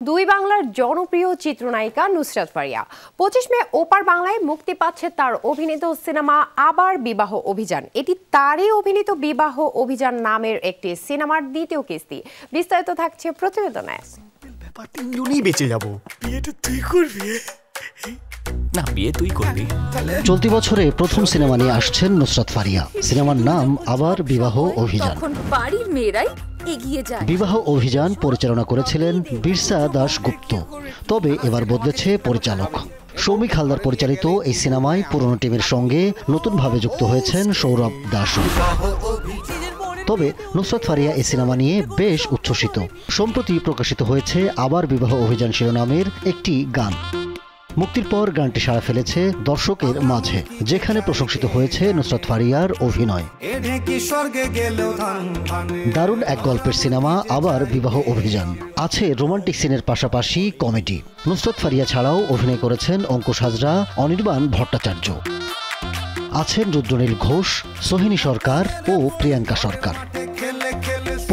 দুই বাংলার জনপ্রিয় চিত্রনায়িকা নুসরাত ফারিয়া। পঁচিশ মে ওপার বাংলায় মুক্তি পাচ্ছে তার অভিনীত সিনেমা আবার বিবাহ অভিযান। এটি তারই অভিনীত বিবাহ অভিযান নামের একটি সিনেমার দ্বিতীয় কিস্তি। বিস্তারিত থাকছে প্রতিবেদনে। ব্যাপার তিনজনই বেঁচে যাব। বিয়েটা তুই করবি? না বিয়ে তুই করবি। চলতি বছরে প্রথম সিনেমা নিয়ে আসছেন নুসরাত ফারিয়া। সিনেমার নাম আবার বিবাহ অভিযান। বাড়ির মেয়েরাই বিবাহ অভিযান পরিচালনা করেছিলেন বিরসা দাস গুপ্ত তবে এবার বদলেছে পরিচালক। সৌমিক হালদার পরিচালিত এই সিনেমায় পুরনো টিমের সঙ্গে নতুনভাবে যুক্ত হয়েছেন সৌরভ দাসও তবে নুসরাত ফারিয়া এই সিনেমা নিয়ে বেশ উচ্ছ্বসিত। সম্প্রতি প্রকাশিত হয়েছে আবার বিবাহ অভিযান শিরোনামের একটি গান। মুক্তির পর গানটি সাড়া ফেলেছে দর্শকের মাঝে যেখানে প্রশংসিত হয়েছে নুসরাত ফারিয়ার অভিনয়। দারুণ এক গল্পের সিনেমা আবার বিবাহ অভিযান। আছে রোমান্টিক সিনের পাশাপাশি কমেডি। নুসরত ফারিয়া ছাড়াও অভিনয় করেছেন অঙ্কুশ হাজরা অনির্বাণ ভট্টাচার্য। আছেন রুদ্রনীল ঘোষ সোহিনী সরকার ও প্রিয়াঙ্কা সরকার।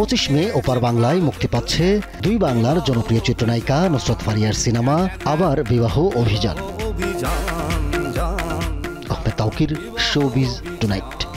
পঁচিশ মে ওপার বাংলায় মুক্তি পাচ্ছে দুই বাংলার জনপ্রিয় চিত্রনায়িকা নুসরত ফারিয়ার সিনেমা আবার বিবাহ অভিযান। Ahmed Tauquir showbiz tonight.